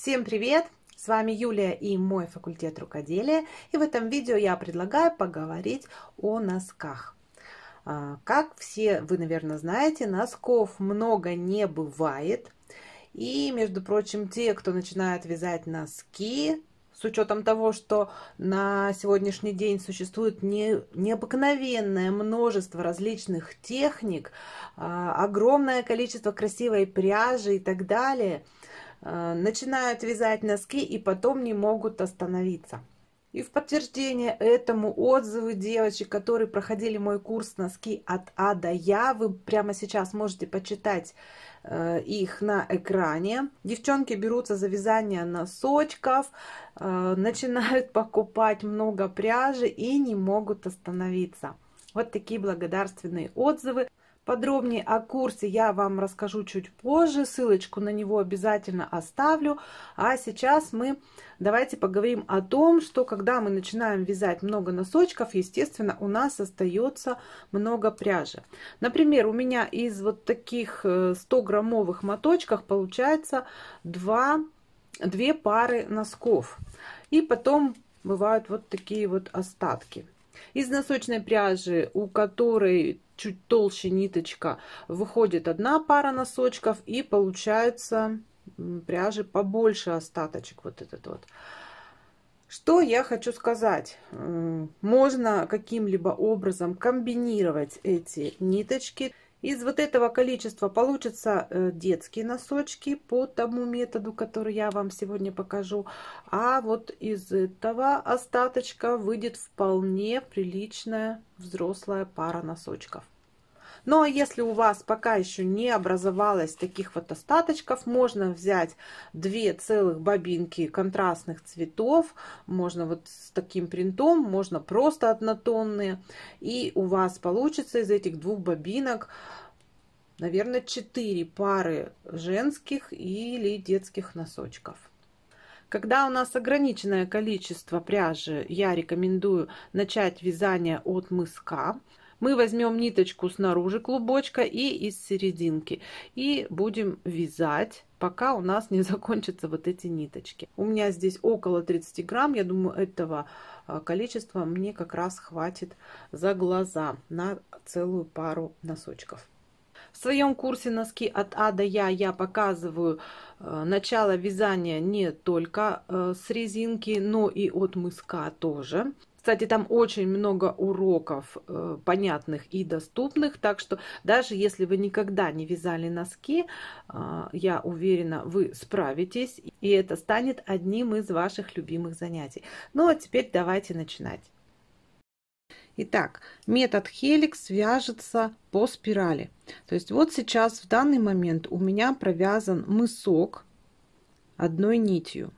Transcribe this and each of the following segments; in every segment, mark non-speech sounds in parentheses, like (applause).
Всем привет! С вами Юлия и мой факультет рукоделия. И в этом видео я предлагаю поговорить о носках. А, как все вы, наверное, знаете, носков много не бывает. И, между прочим, те, кто начинает вязать носки, с учетом того, что на сегодняшний день существует не, необыкновенное множество различных техник, а, огромное количество красивой пряжи и так далее – начинают вязать носки и потом не могут остановиться. И в подтверждение этому отзывы девочек, которые проходили мой курс носки от А до Я, вы прямо сейчас можете почитать э, их на экране. Девчонки берутся за вязание носочков, э, начинают (laughs) покупать много пряжи и не могут остановиться. Вот такие благодарственные отзывы. Подробнее о курсе я вам расскажу чуть позже, ссылочку на него обязательно оставлю. А сейчас мы давайте поговорим о том, что когда мы начинаем вязать много носочков, естественно, у нас остается много пряжи. Например, у меня из вот таких 100-граммовых э, моточков получается 2, 2 пары носков. И потом бывают вот такие вот остатки. Из носочной пряжи, у которой чуть толще ниточка, выходит одна пара носочков и получается пряжи побольше остаточек вот этот вот. Что я хочу сказать? Можно каким-либо образом комбинировать эти ниточки. Из вот этого количества получатся э, детские носочки по тому методу, который я вам сегодня покажу. А вот из этого остаточка выйдет вполне приличная взрослая пара носочков. Но если у вас пока еще не образовалось таких вот остаточков, можно взять две целых бобинки контрастных цветов, можно вот с таким принтом, можно просто однотонные, и у вас получится из этих двух бобинок наверное, 4 пары женских или детских носочков. Когда у нас ограниченное количество пряжи, я рекомендую начать вязание от мыска. Мы возьмем ниточку снаружи клубочка и из серединки. И будем вязать, пока у нас не (laughs) закончатся вот эти ниточки. У меня здесь около 30 грамм. Я думаю, этого а, количества мне как раз хватит за глаза на целую пару носочков. В своем курсе носки от А до Я я показываю э, начало вязания не только э, с резинки, но и от мыска тоже. Кстати, там очень много уроков э, понятных и доступных, так что даже если вы никогда не вязали носки, э, я уверена, вы справитесь, и это станет одним из ваших любимых занятий. Ну а теперь давайте начинать. Итак, метод Helix вяжется по спирали. То есть вот сейчас в данный момент у меня провязан мысок одной нитью.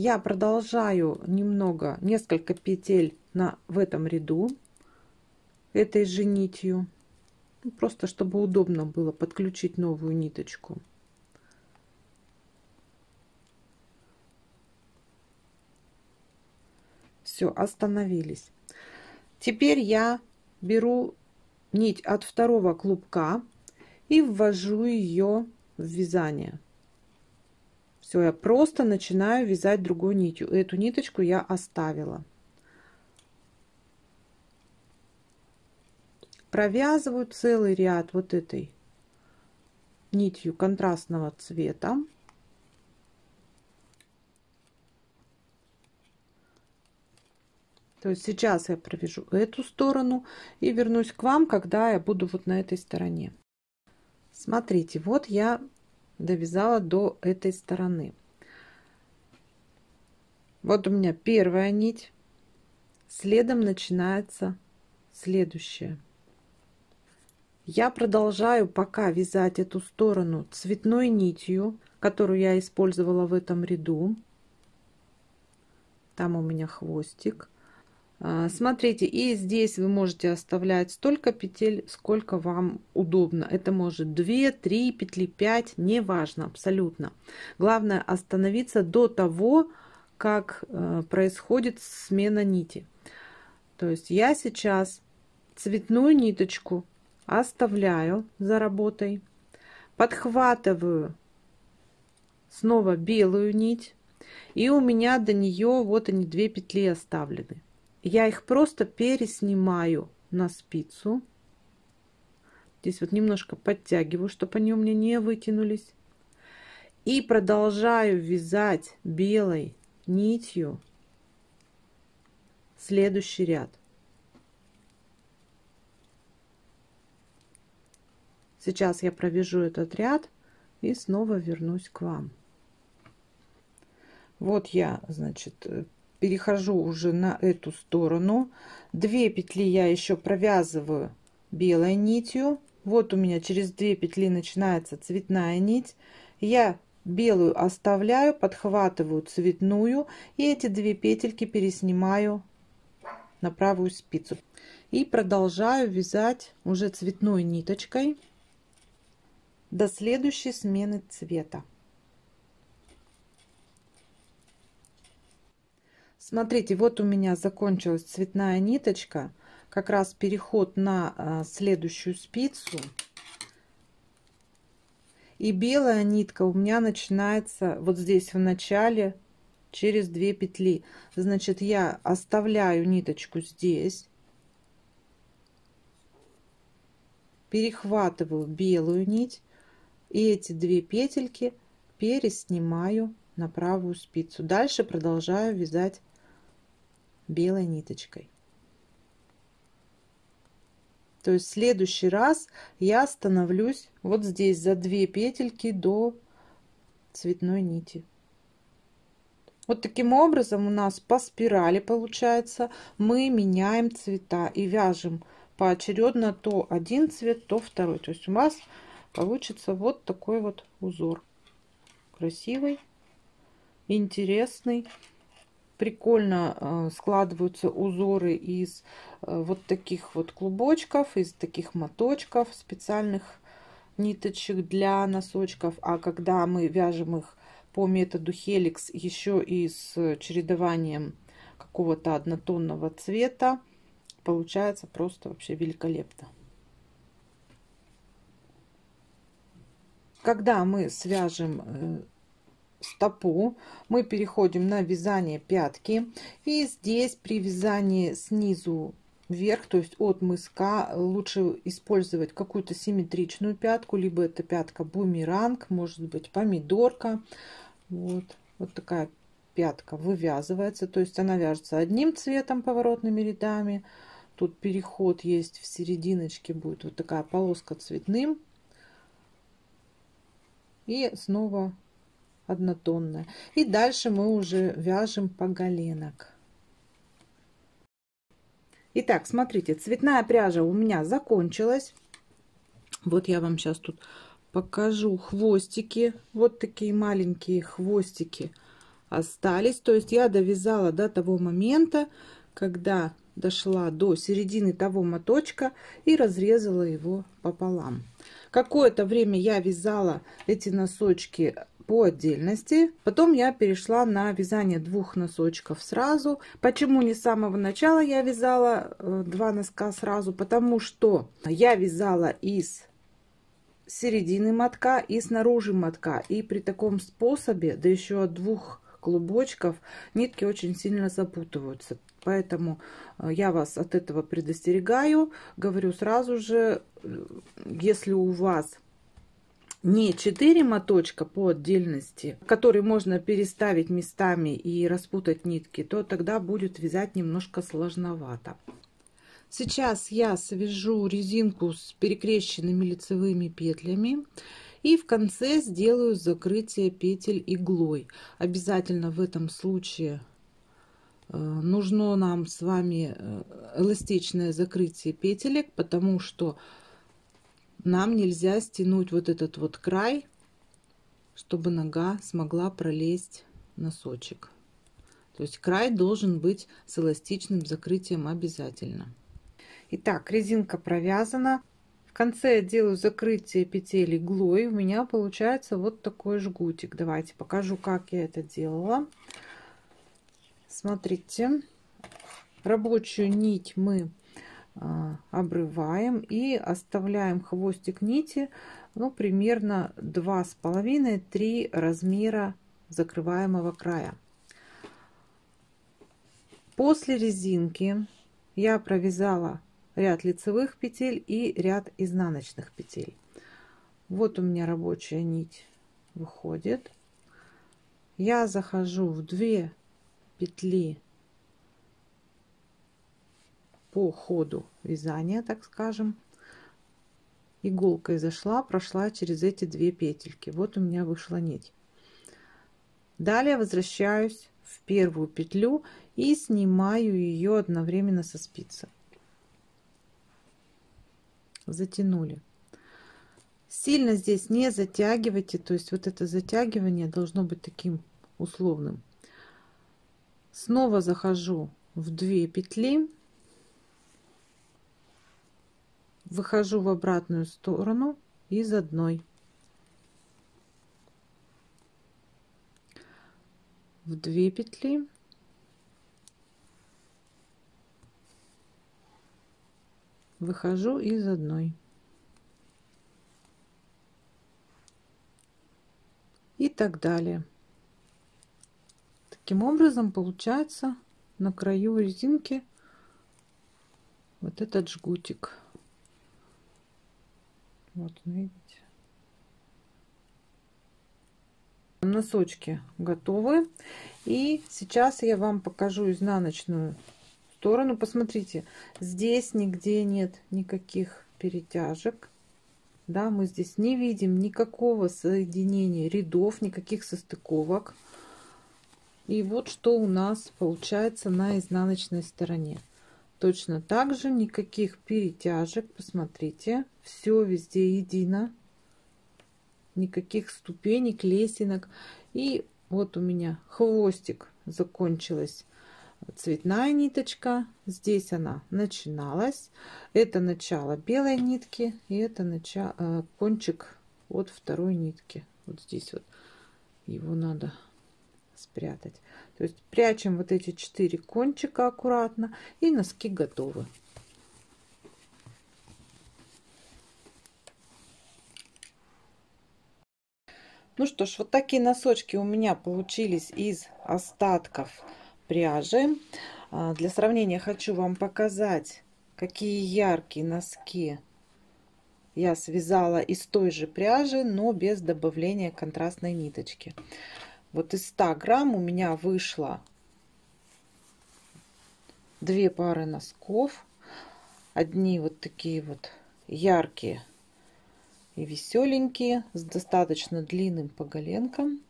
Я продолжаю немного, несколько петель на, в этом ряду этой же нитью. Ну, просто чтобы удобно было подключить новую ниточку. Все, остановились. Теперь я беру нить от второго клубка и ввожу ее в вязание. Все, я просто начинаю вязать другой нитью. Эту ниточку я оставила. Провязываю целый ряд вот этой нитью контрастного цвета. То есть сейчас я провяжу эту сторону и вернусь к вам, когда я буду вот на этой стороне. Смотрите, вот я довязала до этой стороны. Вот у меня первая нить, следом начинается следующая. Я продолжаю пока вязать эту сторону цветной нитью, которую я использовала в этом ряду. Там у меня хвостик. А, смотрите, и здесь вы можете оставлять столько петель, сколько вам удобно. Это может 2, 3 петли, 5, неважно абсолютно. Главное остановиться до того, как э, происходит смена нити. То есть я сейчас цветную ниточку оставляю за работой, подхватываю снова белую нить. И у меня до нее вот они две петли оставлены. Я их просто переснимаю на спицу. Здесь вот немножко подтягиваю, чтобы они у меня не вытянулись. И продолжаю вязать белой нитью следующий ряд. Сейчас я провяжу этот ряд и снова вернусь к вам. Вот я, значит, перехожу уже на эту сторону. Две петли я еще провязываю белой нитью. Вот у меня через две петли начинается цветная нить. Я белую оставляю, подхватываю цветную и эти две петельки переснимаю на правую спицу. И продолжаю вязать уже цветной ниточкой до следующей смены цвета. Смотрите, вот у меня закончилась цветная ниточка, как раз переход на а, следующую спицу. И белая нитка у меня начинается вот здесь в начале через две петли. Значит, я оставляю ниточку здесь, перехватываю белую нить и эти две петельки переснимаю на правую спицу. Дальше продолжаю вязать белой ниточкой. То есть в следующий раз я становлюсь вот здесь за две петельки до цветной нити. Вот таким образом у нас по спирали получается мы меняем цвета и вяжем поочередно то один цвет, то второй. То есть у вас получится вот такой вот узор. Красивый, интересный прикольно э, складываются узоры из э, вот таких вот клубочков, из таких моточков специальных ниточек для носочков. А когда мы вяжем их по методу Helix еще и с чередованием какого-то однотонного цвета, получается просто вообще великолепно. Когда мы свяжем э, стопу. Мы переходим на вязание пятки. И здесь при вязании снизу вверх то есть от мыска лучше использовать какую-то симметричную пятку либо это пятка бумеранг может быть помидорка. Вот вот такая пятка вывязывается то есть она вяжется одним цветом поворотными рядами. Тут переход есть в серединочке будет вот такая полоска цветным. И снова однотонная. И дальше мы уже вяжем по голенок. Итак, смотрите, цветная пряжа у меня закончилась. Вот я вам сейчас тут покажу хвостики. Вот такие маленькие хвостики остались. То есть я довязала до того момента, когда дошла до середины того моточка и разрезала его пополам. Какое-то время я вязала эти носочки по отдельности. Потом я перешла на вязание двух носочков сразу. Почему не с самого начала я вязала э, два носка сразу? Потому что я вязала из середины мотка и снаружи мотка. И при таком способе, да еще от двух клубочков, нитки очень сильно запутываются. Поэтому э, я вас от этого предостерегаю. Говорю сразу же, э, если у вас не 4 моточка по отдельности, которые можно переставить местами и распутать нитки, то тогда будет вязать немножко сложновато. Сейчас я свяжу резинку с перекрещенными лицевыми петлями и в конце сделаю закрытие петель иглой. Обязательно в этом случае нужно нам с вами э, эластичное закрытие петелек, потому что нам нельзя стянуть вот этот вот край, чтобы нога смогла пролезть носочек. То есть край должен быть с эластичным закрытием обязательно. Итак, резинка провязана. В конце я делаю закрытие петель иглой. У меня получается вот такой жгутик. Давайте покажу, как я это делала. Смотрите, рабочую нить мы а, обрываем и оставляем хвостик нити ну, примерно 2,5-3 размера закрываемого края. После резинки я провязала ряд лицевых петель и ряд изнаночных петель. Вот у меня рабочая нить выходит. Я захожу в две петли по ходу вязания, так скажем. Иголкой зашла, прошла через эти две петельки. Вот у меня вышла нить. Далее возвращаюсь в первую петлю и снимаю ее одновременно со спицы. Затянули. Сильно здесь не затягивайте, то есть вот это затягивание должно быть таким условным. Снова захожу в две петли. Выхожу в обратную сторону из одной. В две петли. Выхожу из одной. И так далее таким образом получается на краю резинки вот этот жгутик вот видите. Носочки готовы. И сейчас я вам покажу изнаночную сторону. Посмотрите, здесь нигде нет никаких перетяжек. Да, мы здесь не видим никакого соединения рядов, никаких состыковок. И вот что у нас получается на изнаночной стороне. Точно так же никаких перетяжек. Посмотрите, все везде едино. Никаких ступенек, лесенок. И вот у меня хвостик закончилась цветная ниточка. Здесь она начиналась. Это начало белой нитки. И это начало, э, кончик от второй нитки. Вот здесь вот его надо спрятать. То есть прячем вот эти четыре кончика аккуратно и носки готовы. Ну что ж, вот такие носочки у меня получились из остатков пряжи. А, для сравнения хочу вам показать, какие яркие носки я связала из той же пряжи, но без добавления контрастной ниточки. Вот из 100 грамм у меня вышло две пары носков. Одни вот такие вот яркие и веселенькие, с достаточно длинным поголенком.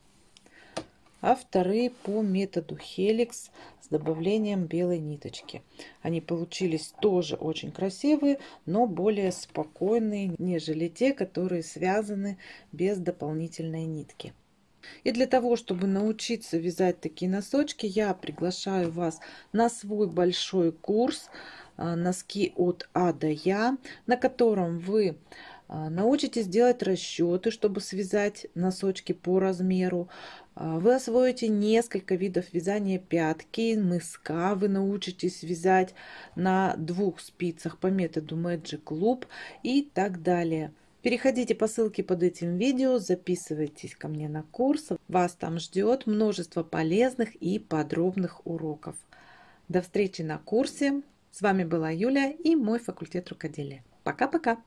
А вторые по методу Helix с добавлением белой ниточки. Они получились тоже очень красивые, но более спокойные, нежели те, которые связаны без дополнительной нитки. И для того, чтобы научиться вязать такие носочки, я приглашаю вас на свой большой курс а, «Носки от А до Я», на котором вы а, научитесь делать расчеты, чтобы связать носочки по размеру. А, вы освоите несколько видов вязания пятки, мыска. Вы научитесь вязать на двух спицах по методу Magic Loop и так далее. Переходите по ссылке под этим видео, записывайтесь ко мне на курс. Вас там ждет множество полезных и подробных уроков. До встречи на курсе. С вами была Юля и мой факультет рукоделия. Пока-пока!